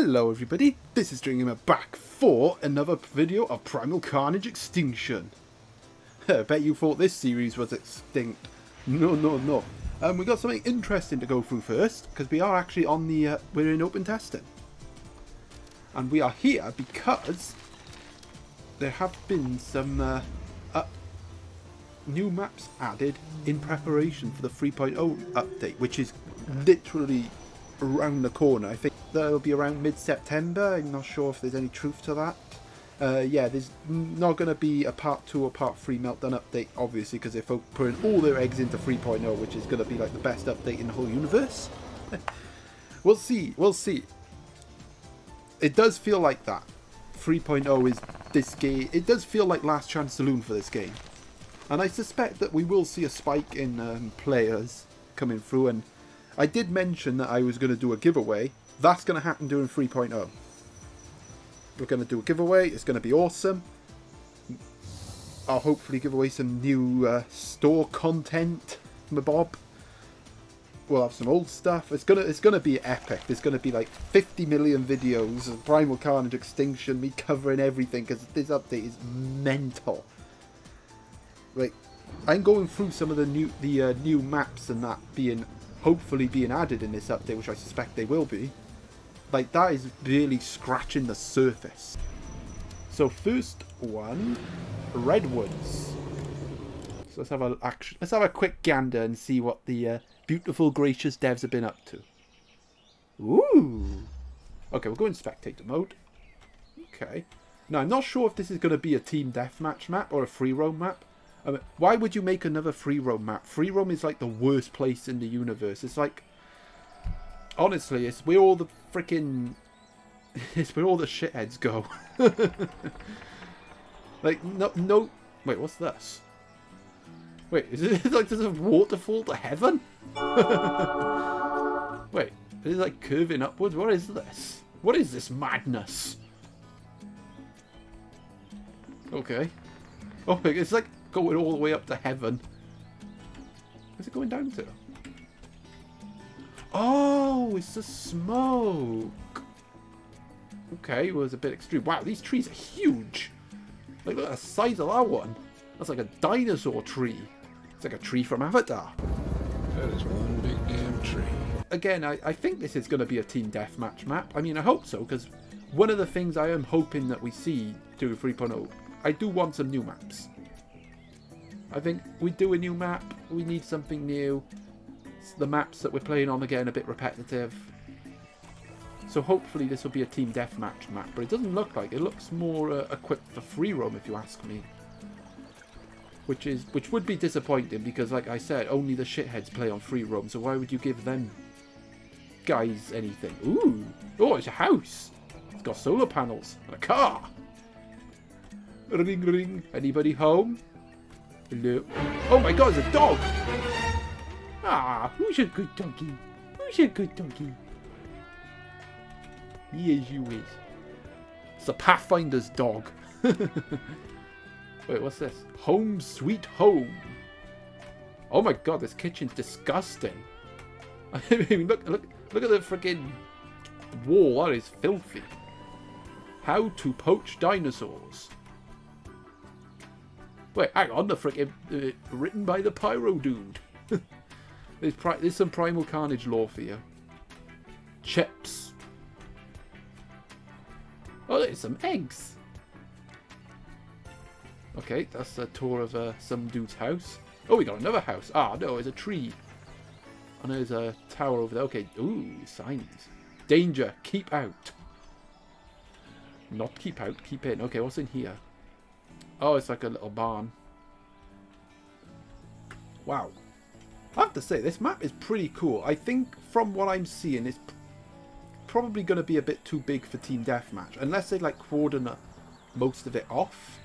Hello everybody, this is Stranger Gamer back for another video of Primal Carnage Extinction. I bet you thought this series was extinct. No, no, no. Um, we got something interesting to go through first, because we are actually on the, uh, we're in open testing. And we are here because there have been some uh, uh, new maps added in preparation for the 3.0 update, which is literally around the corner. I think that'll be around mid-September. I'm not sure if there's any truth to that. Uh, yeah, there's not going to be a part 2 or part 3 Meltdown update, obviously, because they're putting all their eggs into 3.0, which is going to be like the best update in the whole universe. we'll see, we'll see. It does feel like that. 3.0 is this game. It does feel like Last Chance Saloon for this game. And I suspect that we will see a spike in um, players coming through. And I did mention that I was going to do a giveaway. That's going to happen during 3.0. We're going to do a giveaway. It's going to be awesome. I'll hopefully give away some new uh, store content, my bob. We'll have some old stuff. It's gonna it's gonna be epic. There's gonna be like 50 million videos of Primal Carnage Extinction, me covering everything because this update is mental. Like, I'm going through some of the new the uh, new maps and that being hopefully being added in this update, which I suspect they will be. Like that is really scratching the surface. So first one, redwoods. So let's have a action. Let's have a quick gander and see what the uh, beautiful, gracious devs have been up to. Ooh. Okay, we'll go in spectator mode. Okay. Now I'm not sure if this is going to be a team deathmatch map or a free roam map. Why would you make another free roam map? Free roam is like the worst place in the universe. It's like honestly, it's where all the freaking it's where all the shitheads go. like no no wait, what's this? Wait, is it like there's a waterfall to heaven? wait, is it like curving upwards? What is this? What is this madness? Okay. Oh, it's like going all the way up to heaven. Where's it going down to? Oh, it's the smoke. Okay, well, it's a bit extreme. Wow, these trees are huge. Like, look at the size of that one. That's like a dinosaur tree. It's like a tree from Avatar. That is one big damn tree. Again, I, I think this is going to be a team deathmatch map. I mean, I hope so, because one of the things I am hoping that we see through 3.0, I do want some new maps. I think we do a new map, we need something new the maps that we're playing on are getting a bit repetitive. So hopefully this will be a team deathmatch map, but it doesn't look like it. looks more uh, equipped for free roam, if you ask me. Which is which would be disappointing because, like I said, only the shitheads play on free roam. So why would you give them guys anything? Ooh, oh, it's a house. It's got solar panels and a car. Ring ring. Anybody home? Hello. Oh my God, it's a dog. Ah, who's a good doggy? Who's a good? He is, you is. It's a Pathfinder's dog. Wait, what's this? Home sweet home. Oh my god, this kitchen's disgusting. I mean, look, look, look at the freaking wall. That is filthy. How to poach dinosaurs. Wait, hang on, the freaking uh, written by the Pyro dude. There's, there's some Primal Carnage lore for you. Chips. Oh, there's some eggs. Okay, that's a tour of uh, some dude's house. Oh, we got another house. Ah, no, there's a tree. And there's a tower over there. Okay, ooh, signs. Danger, keep out. Not keep out, keep in. Okay, what's in here? Oh, it's like a little barn. Wow. I have to say, this map is pretty cool. I think from what I'm seeing, it's probably going to be a bit too big for Team Deathmatch. Unless they like coordinate most of it off.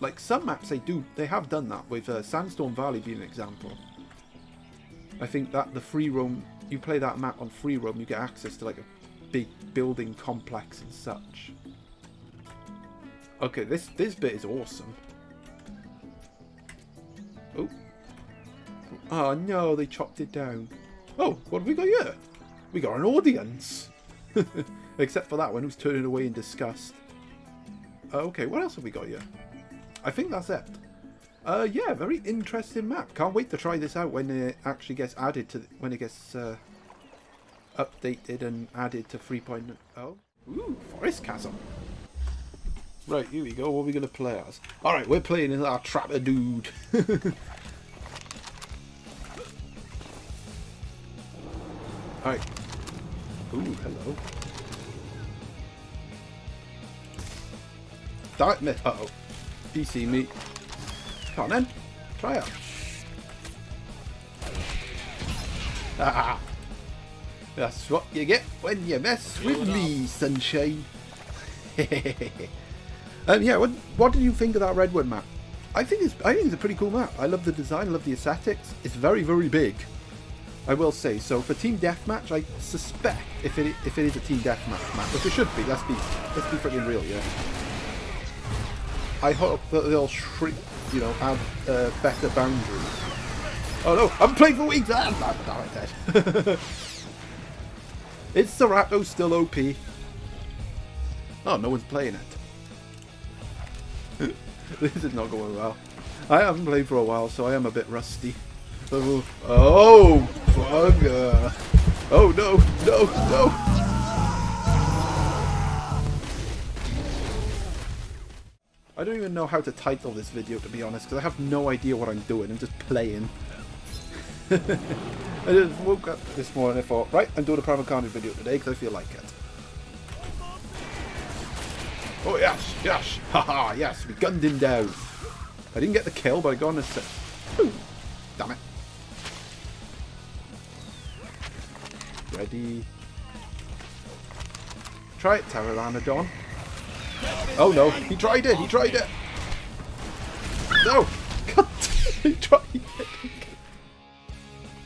Like some maps they do, they have done that with uh, Sandstorm Valley being an example. I think that the free roam, you play that map on free roam, you get access to like a big building complex and such. Okay, this, this bit is awesome. Oh, Oh no, they chopped it down. Oh, what have we got here? We got an audience. Except for that one who's turning away in disgust. Uh, okay, what else have we got here? I think that's it. Uh, yeah, very interesting map. Can't wait to try this out when it actually gets added to, when it gets uh, updated and added to 3.0. Ooh, Forest Castle. Right, here we go. What are we going to play as? Alright, we're playing as our trapper dude. Alright. Ooh, hello. Dark me. Uh oh. He see me. Come on then. Try it. Ah. That's what you get when you mess with me, sunshine. um, yeah, what, what did you think of that Redwood map? I think it's I think it's a pretty cool map. I love the design, I love the aesthetics. It's very, very big. I will say. So for team deathmatch, I suspect if it if it is a team deathmatch map, which it should be. Let's be let's be freaking real, yeah. I hope that they'll shrink, you know, have uh, better boundaries. Oh no, I'm playing for weeks. Ah, damn it, dead. is Cerato still OP? Oh, no one's playing it. this is not going well. I haven't played for a while, so I am a bit rusty. Oh, bugger. Oh, no, no, no. I don't even know how to title this video, to be honest, because I have no idea what I'm doing. I'm just playing. I just woke up this morning and thought, right, I'm doing a Primal Carnage video today because I feel like it. Oh, yes, yes, haha, yes, we gunned him down. I didn't get the kill, but I got on a set. Damn it. Ready. Try it, Pteranodon. Oh no, he tried it, he tried it! No! God, he tried it!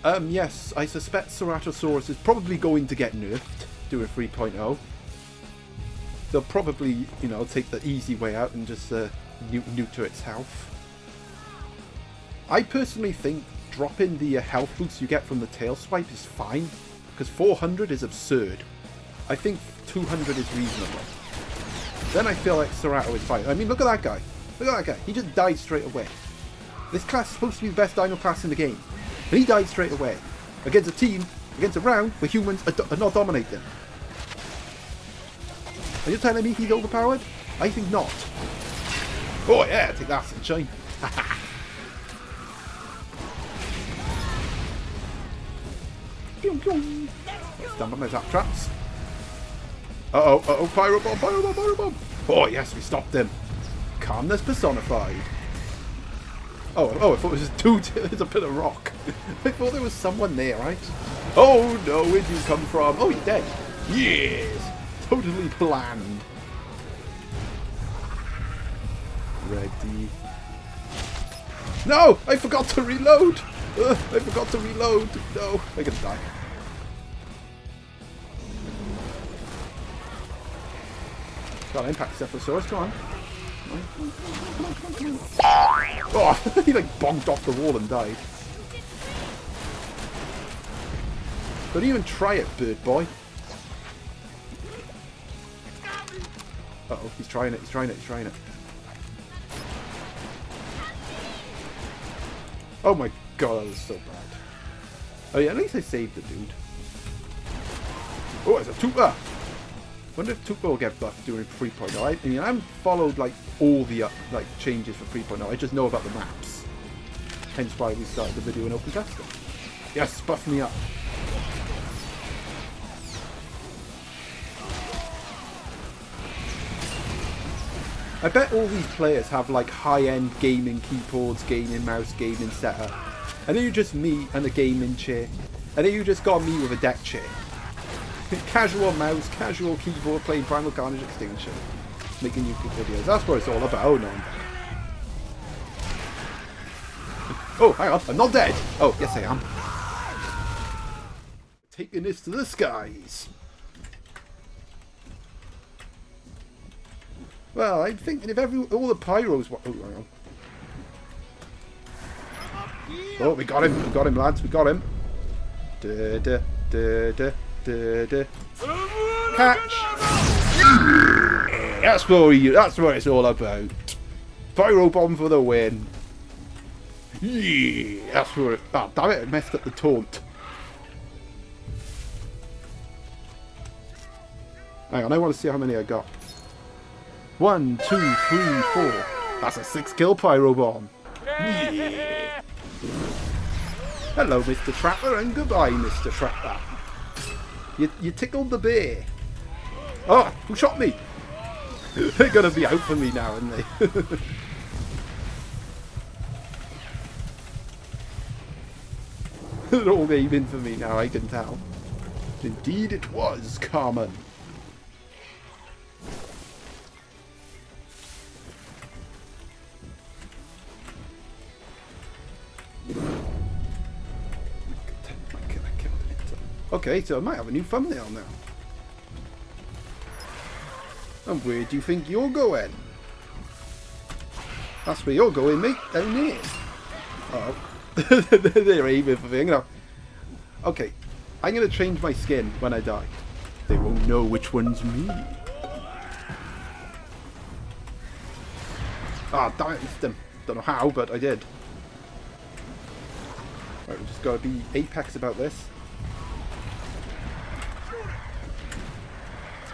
Um, yes, I suspect Ceratosaurus is probably going to get nerfed, doing 3.0. They'll probably, you know, take the easy way out and just uh, neuter its health. I personally think dropping the uh, health boost you get from the tail swipe is fine, because 400 is absurd. I think 200 is reasonable. Then I feel like Cerato is fine. I mean, look at that guy. Look at that guy. He just died straight away. This class is supposed to be the best dino class in the game. And he died straight away. Against a team, against a round, where humans are, are not dominating. Are you telling me he's overpowered? I think not. Oh yeah, take that sunshine. Stand on my zap traps. Uh-oh, uh-oh, pyro bomb, pyro bomb, pyro bomb. Oh, yes, we stopped him. Calmness personified. Oh, oh, I thought it was just two, it's a bit of rock. I thought there was someone there, right? Oh, no, where'd you come from? Oh, you're dead. Yes, totally planned. Ready. No, I forgot to reload. Uh, I forgot to reload. No, I'm gonna die. Got an impact Cephalosaurus, come on. Oh, he like bonked off the wall and died. Don't even try it, bird boy. Uh oh, he's trying it, he's trying it, he's trying it. Oh my god, that was so bad. Oh yeah, at least I saved the dude. Oh, it's a Tupa! wonder if Tupa will get buffed during 3.0. I, mean, I haven't followed like all the uh, like changes for 3.0. I just know about the maps. Hence why we started the video in open custom. Yes, buff me up. I bet all these players have like high-end gaming keyboards, gaming mouse, gaming setup. And then you just me and a gaming chair. And then you just got me with a deck chair. casual mouse, casual keyboard, playing Primal Carnage Extinction. Making YouTube videos. That's what it's all about. Oh, no, Oh, hang on. I'm not dead. Oh, yes, I am. Taking this to the skies. Well, I'm thinking if every all the pyros... Oh, hang on. Oh, we got him. We got him, lads. We got him. Da, da, da, da. Da, da. Catch! That's what, you, that's what it's all about. Pyro bomb for the win. Yeah, that's what it... Oh, damn it, I messed up the taunt. Hang on, I want to see how many I got. One, two, three, four. That's a six kill pyro bomb. Yeah. Hello, Mr. Trapper, and goodbye, Mr. Trapper. You, you tickled the bear. Oh, who shot me? They're going to be out for me now, aren't they? They're all aiming for me now, I can tell. Indeed it was, Carmen. Okay, so I might have a new thumbnail now. And where do you think you're going? That's where you're going, mate. Down here. Oh. They're aiming for. Gonna... Okay, I'm going to change my skin when I die. They won't know which one's me. Ah, oh, damn him. Don't know how, but I did. Right, we've just got to be apex about this.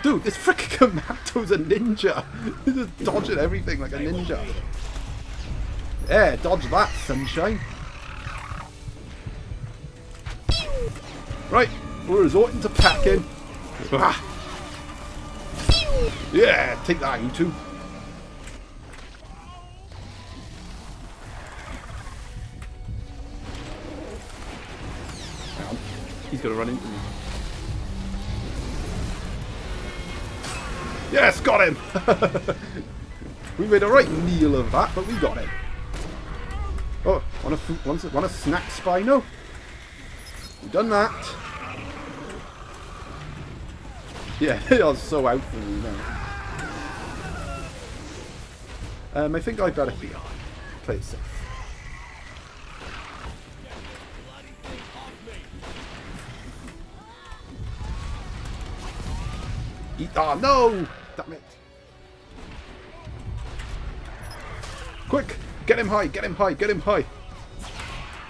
Dude, this freaking Komato's a ninja. He's just dodging everything like a ninja. Yeah, dodge that, sunshine. Right, we're resorting to packing. Ah. Yeah, take that, you two. He's gonna run into me. Yes, got him! we made a right meal of that, but we got him. Oh, want a, want a, want a snack, Spino? We've done that. Yeah, they are so out for me now. Um, I think I'd better. Play it safe. Eat. Oh, no! Damn it. Quick! Get him high, get him high, get him high.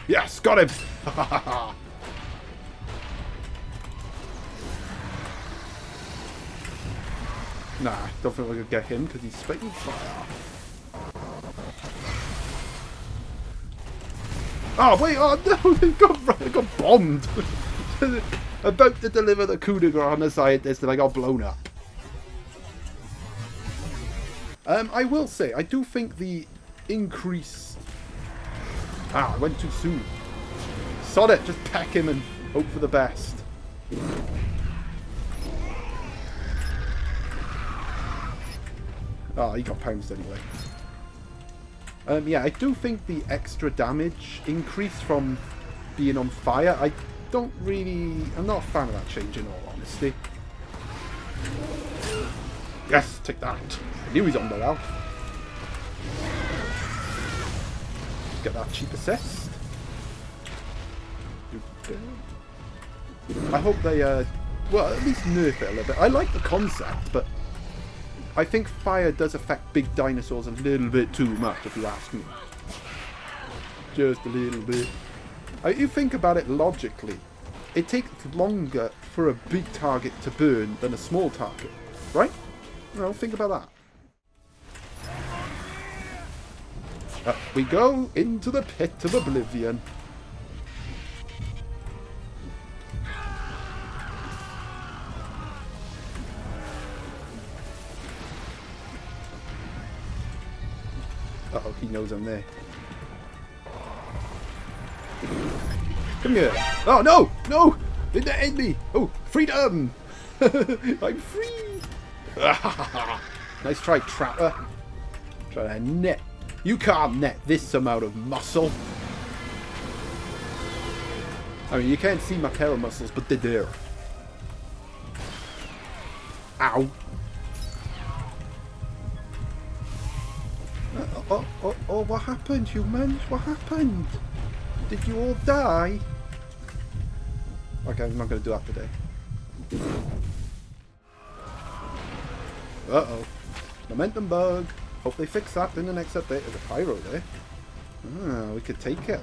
Yes, got him! nah, don't think we're gonna get him because he's spitting fire. Oh wait, oh no, they got, got bombed! About to deliver the coup de grace on the scientist and I got blown up. Um, I will say, I do think the increase... Ah, I went too soon. Sod it, just pack him and hope for the best. Oh, he got pounced anyway. Um, yeah, I do think the extra damage increase from being on fire, I don't really... I'm not a fan of that change in all honesty. Yes, take that. I knew he's on the well. Get that cheap assist. I hope they, uh, well, at least nerf it a little bit. I like the concept, but I think fire does affect big dinosaurs a little bit too much, if you ask me. Just a little bit. Uh, you think about it logically, it takes longer for a big target to burn than a small target, right? Well, think about that. Up we go into the pit of oblivion. Uh oh, he knows I'm there. Come here. Oh, no! No! Did they end me? Oh, freedom! I'm free! nice try, Trapper. Try to net. You can't net this amount of muscle. I mean, you can't see my terror muscles, but they're there. Ow. Uh, oh, oh, oh, what happened, humans? What happened? Did you all die? Okay, I'm not going to do that today. Uh-oh. Momentum bug. Hope they fix that in the next update. There's a pyro there. Ah, we could take it.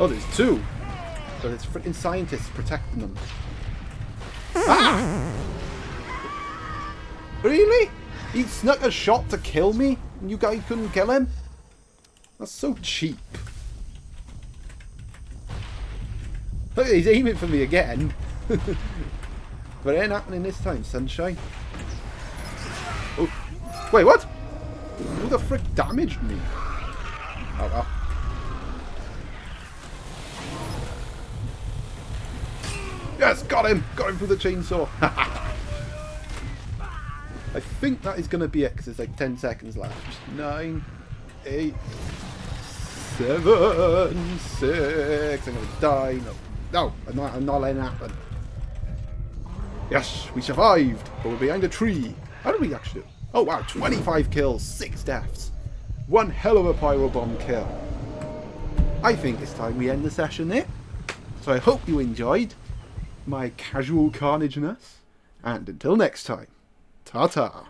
Oh, there's two. But it's freaking scientists protecting them. Ah! Really? He snuck a shot to kill me, and you guys couldn't kill him? That's so cheap. Look, he's aiming for me again. but it ain't happening this time, sunshine. Oh, wait, what? Who the frick damaged me? Oh well. Yes, got him! Got him through the chainsaw. I think that is going to be it because there's like 10 seconds left. 9, 8, 7, 6. I'm to die. No, no I'm, not, I'm not letting it happen. Yes, we survived, but we're behind a tree. How did we actually? Oh wow, 25 kills, 6 deaths. One hell of a pyro bomb kill. I think it's time we end the session there. So I hope you enjoyed my casual carnageness. And until next time, ta-ta.